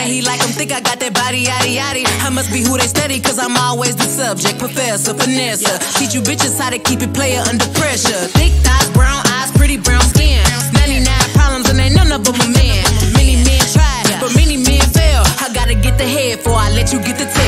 say he like him, think I got that body, yaddy yaddy. I must be who they study, cause I'm always the subject. Professor, finesser Teach you bitches how to keep it player under pressure. Thick thighs, brown eyes, pretty brown skin. 99 problems and ain't none of them a man. Many men tried, but many men fail. I gotta get the head before I let you get the tail.